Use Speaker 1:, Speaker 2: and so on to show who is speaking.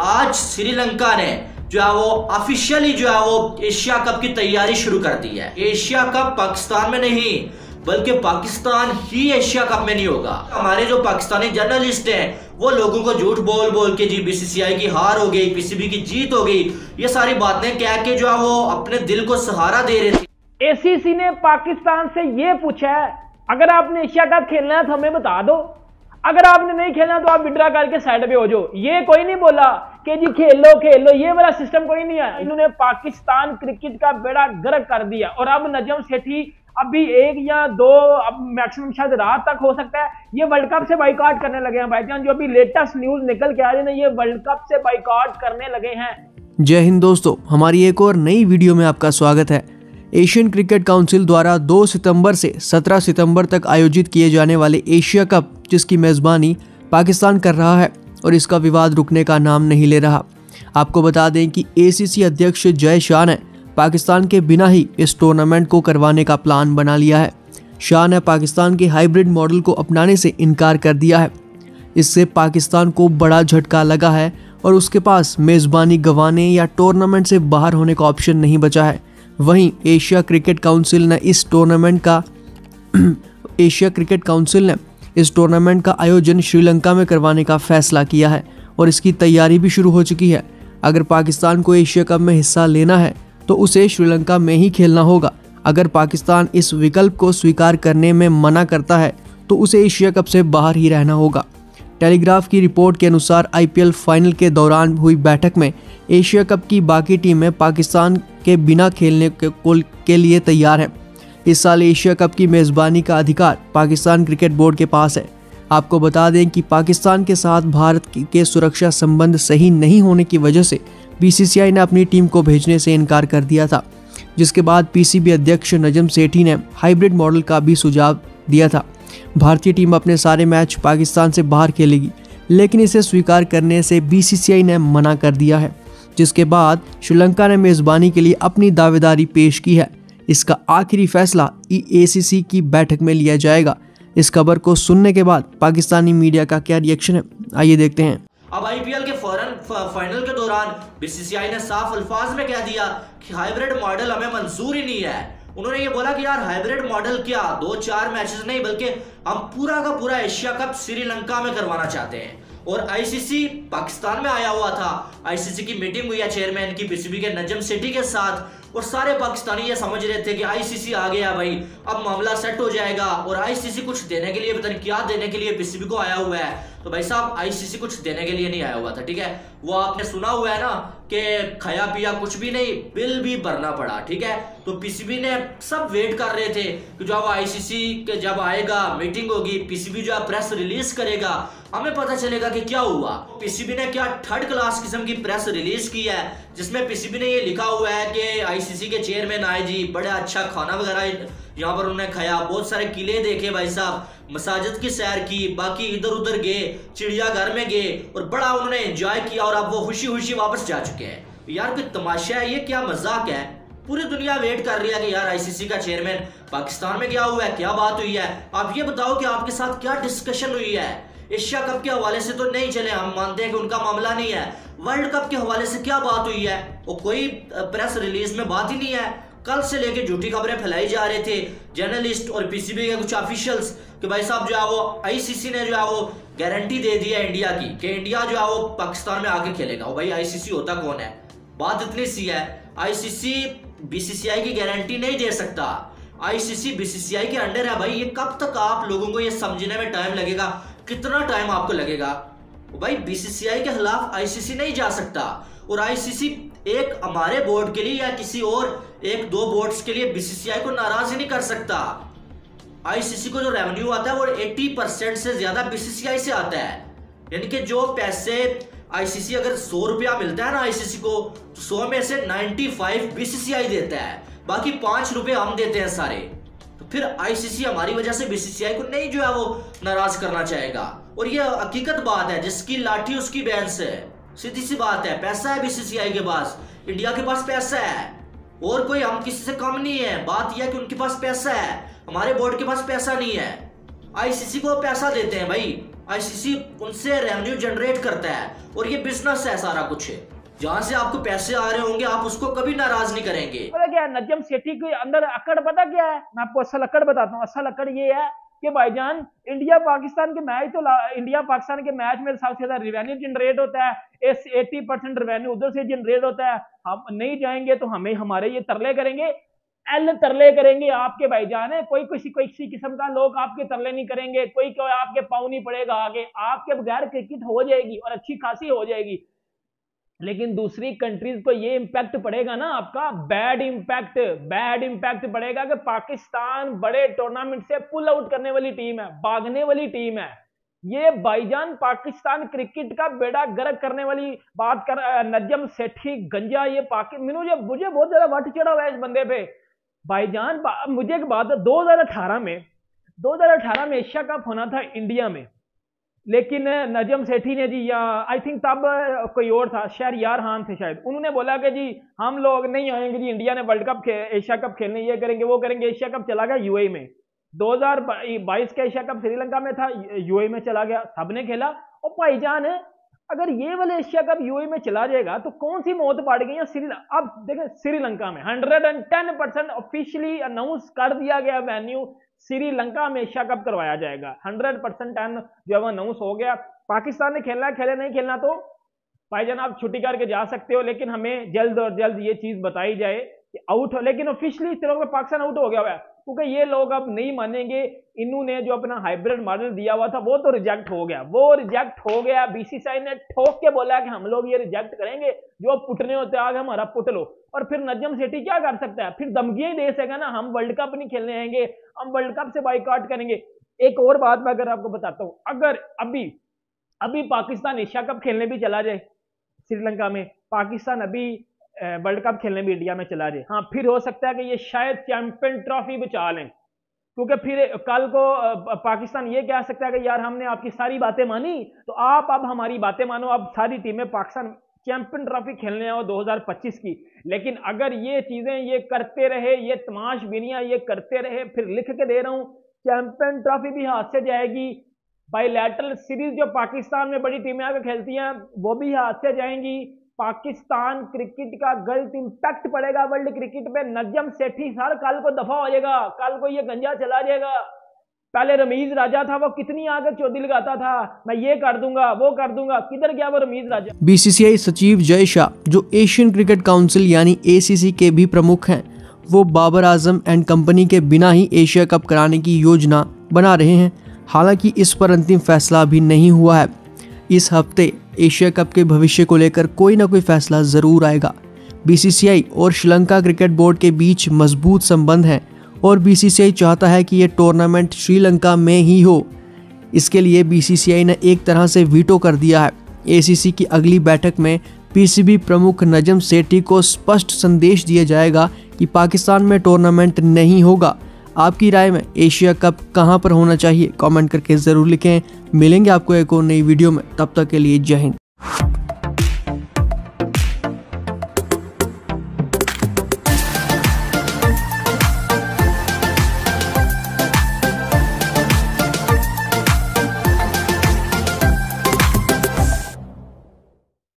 Speaker 1: आज श्रीलंका ने जो है वो ऑफिशियली जो है वो एशिया कप की तैयारी शुरू कर दी है। एशिया कप पाकिस्तान में नहीं, बल्कि पाकिस्तान ही एशिया कप में नहीं होगा। हमारे जो पाकिस्तानी जर्नलिस्ट हैं, वो लोगों को झूठ बोल बोल के जी बीसीसीआई की हार हो गई पीसीबी की जीत हो गई, ये सारी बातें कह के जो है वो अपने दिल को सहारा दे रहे थे।
Speaker 2: एसीसी ने पाकिस्तान से ये पूछा है, अगर आपने एशिया कप खेलना है तो हमें बता दो। अगर आपने नहीं खेलना तो आप विड्रा करके साइड पे हो जाओ। ये कोई नहीं बोला कि जी खेल खेल। ये वाला सिस्टम कोई नहीं है। इन्होंने पाकिस्तान क्रिकेट का बेड़ा गर्क कर दिया। और अब नजम सेठी अभी एक या दो, अब मैक्सिमम शायद रात तक हो सकता है। ये वर्ल्ड कप से बाइकआउट करने लगे हैं भाईजान। जो अभी लेटेस्ट न्यूज़ निकल के आ रही है ये वर्ल्ड कप से बाइकआउट करने लगे हैं।
Speaker 3: जय हिंद दोस्तों, हमारी एक और नई वीडियो में आपका स्वागत है। एशियन क्रिकेट काउंसिल द्वारा 2 सितंबर से 17 सितंबर तक आयोजित किए जाने वाले एशिया कप जिसकी मेज़बानी पाकिस्तान कर रहा है और इसका विवाद रुकने का नाम नहीं ले रहा। आपको बता दें कि एसीसी अध्यक्ष जय शाह ने पाकिस्तान के बिना ही इस टूर्नामेंट को करवाने का प्लान बना लिया है। शाह ने पाकिस्तान के हाइब्रिड मॉडल को अपनाने से इनकार कर दिया है। इससे पाकिस्तान को बड़ा झटका लगा है और उसके पास मेज़बानी गंवाने या टूर्नामेंट से बाहर होने का ऑप्शन नहीं बचा है। वहीं एशिया क्रिकेट काउंसिल ने इस टूर्नामेंट का एशिया क्रिकेट काउंसिल ने इस टूर्नामेंट का आयोजन श्रीलंका में करवाने का फैसला किया है और इसकी तैयारी भी शुरू हो चुकी है। अगर पाकिस्तान को एशिया कप में हिस्सा लेना है तो उसे श्रीलंका में ही खेलना होगा। अगर पाकिस्तान इस विकल्प को स्वीकार करने में मना करता है तो उसे एशिया कप से बाहर ही रहना होगा। टेलीग्राफ की रिपोर्ट के अनुसार आईपीएल फाइनल के दौरान हुई बैठक में एशिया कप की बाकी टीमें पाकिस्तान के बिना खेलने के, के लिए तैयार हैं। इस साल एशिया कप की मेज़बानी का अधिकार पाकिस्तान क्रिकेट बोर्ड के पास है। आपको बता दें कि पाकिस्तान के साथ भारत के सुरक्षा संबंध सही नहीं होने की वजह से बीसीसीआई ने अपनी टीम को भेजने से इनकार कर दिया था, जिसके बाद पीसीबी अध्यक्ष नजम सेठी ने हाइब्रिड मॉडल का भी सुझाव दिया था। भारतीय टीम अपने सारे मैच पाकिस्तान से बाहर खेलेगी, लेकिन इसे स्वीकार करने से बीसीसीआई ने मना कर दिया है, जिसके बाद श्रीलंका ने मेज़बानी के लिए अपनी दावेदारी पेश की है। इसका आखिरी फैसला ई की बैठक में लिया जाएगा। इस खबर को सुनने के बाद पाकिस्तानी मीडिया का क्या रिएक्शन है? आइए देखते हैं।
Speaker 1: अब आईपीएल के फ़ौरन फाइनल के दौरान बीसीसीआई ने साफ़ अल्फाज में कह दिया कि हाइब्रिड मॉडल हमें मंजूर ही नहीं है। उन्होंने ये बोला कि यार हाइब्रिड मॉडल क्या? दो चार मैचेस नहीं, बल्कि हम पूरा का पूरा एशिया कप श्रीलंका में करवाना चाहते हैं। और आईसीसी पाकिस्तान में आया हुआ था। आईसीसी की मीटिंग हुई है चेयरमैन की पीसीबी के नजम सिटी के साथ। और सारे पाकिस्तानी ये समझ रहे थे कि आईसीसी आ गया भाई। अब मामला सेट हो जाएगा और आईसीसी कुछ देने के लिए, पता नहीं क्या देने के लिए पीसीबी को आया हुआ है। तो भाई साहब आईसीसी कुछ देने के लिए नहीं आया हुआ था, ठीक है? वो आपने सुना हुआ है ना कि खाया पिया कुछ भी नहीं, बिल भी भरना पड़ा, ठीक है? तो पीसीबी ने सब वेट कर रहे थे कि जब आईसीसी के जब आएगा मीटिंग होगी पीसीबी जो प्रेस रिलीज़ करेगा हमें पता चलेगा कि क्या हुआ। पीसीबी ने क्या थर्ड क्लास किस्म की प्रेस रिलीज़ की है, जिसमें पीसीबी ने ये लिखा हुआ है कि आईसीसी के चेयरमैन आए जी, बड़ा अच्छा खाना वगैरह यहाँ पर उन्होंने खाया। बहुत सारे किले देखे भाई साहब, मसाजिद की सैर की, बाकी इधर उधर गए, चिड़ियाघर में गए और बड़ा उन्होंने एंजॉय किया और अब वो खुशी खुशी वापस जा चुके हैं। यार, कोई तमाशा है? ये क्या मज़ाक है? पूरी दुनिया वेट कर रही है कि यार आईसीसी का चेयरमैन पाकिस्तान में क्या हुआ है? क्या बात हुई है? आप ये बताओ कि आपके साथ क्या डिस्कशन हुई है? एशिया कप के हवाले से तो नहीं चले, हम मानते हैं कि उनका मामला नहीं है। वर्ल्ड कप के हवाले से क्या बात हुई है? वो कोई प्रेस रिलीज़ में बात ही नहीं है। कल से लेके झूठी खबरें फैलाई जा रहे थे जर्नलिस्ट और पीसीबी के कुछ ऑफिशियल्स कि भाई साहब जो है वो, आईसीसी ने जो है वो गारंटी दे दी है इंडिया की कि इंडिया जो है वो पाकिस्तान में आके खेलेगा। वो भाई आईसीसी होता कौन है? बात इतनी सी है, आईसीसी बीसीसीआई की गारंटी नहीं दे सकता। आईसीसी बीसीसीआई के अंडर है भाई, ये कब तक आप लोगों को ये समझने में टाइम लगेगा? कितना टाइम आपको लगेगा? भाई बीसीसीआई के खिलाफ आईसीसी नहीं जा सकता। और आईसीसी एक हमारे बोर्ड के लिए या किसी और एक दो बोर्ड्स के लिए बीसीसीआई को नाराज़ ही नहीं कर सकता। आईसीसी को जो रेवेन्यू आता है, वो 80 परसेंट से ज़्यादा बीसीसीआई से आता है। यानी कि जो पैसे आईसीसी अगर सौ रुपया मिलता है ना आईसीसी को तो सौ में से 95 बीसीसीआई देता है। बाकी पाँच रुपए हम देते हैं सारे। तो फिर आईसीसी हमारी वजह से बीसीसीआई को नहीं जो है वो नाराज़ करना चाहेगा। और ये हकीकत बात है, जिसकी लाठी उसकी बैंस है। सीधी सी बात है, पैसा है बीसीसीआई के पास। इंडिया के पास पैसा है। और कोई हम किसी से कम नहीं है। बात यह कि उनके पास पैसा है। हमारे बोर्ड के पास पैसा नहीं है। आईसीसी को पैसा देते हैं भाई। आईसीसी उनसे रेवेन्यू जनरेट करता है। और ये बिज़नेस है सारा कुछ। जहाँ से आपको पैसे आ रहे होंगे, आप उसको कभी नाराज़ नहीं करेंगे।
Speaker 2: पता क्या नजम सेठी के अंदर अकड़ पता क्या है? मैं आपको असल अकड़ बताता हूँ। असल अकड़ ये है कि भाईजान इंडिया पाकिस्तान के मैच तो इंडिया पाकिस्तान के मैच में सबसे ज़्यादा रिवेन्यू जनरेट होता है। इस एट्टी परसेंट रिवेन्यू उधर से जनरेट होता है। हम नहीं जाएँगे तो हमें, हमारे ये तरले करेंगे। एल तरले करेंगे आपके भाईजान है। कोई किसी कोई किसी किस्म का लोग आपके तरले नहीं करेंगे। कोई कोई आपके पाँव नहीं पड़ेगा आगे। आपके बगैर क्रिकेट हो जाएगी और अच्छी खासी हो जाएगी। लेकिन दूसरी कंट्रीज़ को ये इंपैक्ट पड़ेगा ना आपका। बैड इंपैक्ट बैड इंपैक्ट पड़ेगा कि पाकिस्तान बड़े टूर्नामेंट से पुल आउट करने वाली टीम है, भागने वाली टीम है। ये भाईजान पाकिस्तान क्रिकेट का बेड़ा गर्क करने वाली बात कर नजम सेठी, गंजा ये पाकि मुझे मुझे बहुत ज़्यादा वट चढ़ा हुआ है इस बंदे पे। भाईजान मुझे एक बात है 2018 में 2018 में एशिया कप होना था इंडिया में। लेकिन नजम सेठी ने जी, या आई थिंक तब कोई और था शहर यार हान थे शायद। उन्होंने बोला कि जी, हम लोग नहीं आएँगे जी इंडिया ने वर्ल्ड कप एशिया कप खेलने, ये करेंगे, वो करेंगे एशिया कप चला गया यूएई में। 2022 का एशिया कप श्रीलंका में था यूएई में चला गया सबने खेला। और भाईजान अगर ये वाले एशिया कप यूए में चला जाएगा तो कौन सी मौत पड़ गई है? अब देखें, श्रीलंका में। 110 परसेंट ऑफिशियली अनाउंस कर दिया गया वेन्यू श्रीलंका में एशिया कप करवाया जाएगा। 100 परसेंट टेन जो है वो अनाउंस हो गया। पाकिस्तान ने खेलना खेले नहीं खेलना तो भाईजान आप छुट्टी करके जा सकते हो, लेकिन हमें जल्द और जल्द ये चीज़ बताई जाए कि आउट हो लेकिन ऑफिशियली इस तरह पाकिस्तान आउट हो गया हुआ है। क्योंकि ये लोग अब नहीं मानेंगे। इन्होंने जो अपना हाइब्रिड मॉडल दिया हुआ था, वो तो रिजेक्ट हो गया। वो रिजेक्ट हो गया। बीसीसीआई ने ठोक के बोला कि हम लोग ये रिजेक्ट करेंगे। जो पुटने होते आगे हमारा पुट लो। और फिर नजम सेठी क्या कर सकता है? फिर धमकियाँ ही दे सकेगा ना, हम वर्ल्ड कप नहीं खेलने आएँगे। हम वर्ल्ड कप से बाइकआउट करेंगे। एक और बात मैं अगर आपको बताता हूँ। अगर अभी अभी पाकिस्तान एशिया कप खेलने भी चला जाए, श्रीलंका में, पाकिस्तान अभी वर्ल्ड कप खेलने भी इंडिया में चला जाए हाँ। फिर हो सकता है कि ये शायद चैंपियन ट्रॉफी बचा लें, क्योंकि फिर कल को पाकिस्तान ये कह सकता है कि यार हमने आपकी सारी बातें मानी तो आप अब हमारी बातें मानो, अब सारी टीमें पाकिस्तान चैंपियन ट्रॉफी खेलने आओ 2025 की। लेकिन अगर ये चीज़ें, ये करते रहे, ये तमाश बिनिया, ये करते रहे, फिर लिख के दे रहा हूँ, चैंपियन ट्रॉफी भी हाथ से जाएगी। बाईलैटरल सीरीज़ जो पाकिस्तान में बड़ी टीमें आकर खेलती हैं, वो भी हाथ से जाएँगी। पाकिस्तान क्रिकेट का गलत इंपैक्ट पड़ेगा वर्ल्ड क्रिकेट पे। नजम सेठी सर, कल को दफ़ा हो जाएगा। कल को ये गंजा चला जाएगा। पहले रमीज राजा था, वो कितनी आगे चौधरी लगाता था। मैं ये कर दूँगा, वो कर दूँगा। किधर गया वो रमीज राजा?
Speaker 3: बीसीसीआई सचिव जय शाह, जो एशियन क्रिकेट काउंसिल यानी एसीसी के भी प्रमुख हैं, वो बाबर आज़म एंड कंपनी के बिना ही एशिया कप कराने की योजना बना रहे हैं। हालाँकि इस पर अंतिम फैसला भी नहीं हुआ है। इस हफ़्ते एशिया कप के भविष्य को लेकर कोई ना कोई फैसला ज़रूर आएगा। बीसीसीआई और श्रीलंका क्रिकेट बोर्ड के बीच मज़बूत संबंध हैं और बीसीसीआई चाहता है कि यह टूर्नामेंट श्रीलंका में ही हो। इसके लिए बीसीसीआई ने एक तरह से वीटो कर दिया है। एसीसी की अगली बैठक में पीसीबी प्रमुख नजम सेठी को स्पष्ट संदेश दिया जाएगा कि पाकिस्तान में टूर्नामेंट नहीं होगा। आपकी राय में एशिया कप कहाँ पर होना चाहिए? कमेंट करके ज़रूर लिखें। मिलेंगे आपको एक और नई वीडियो में। तब तक के लिए जय हिंद।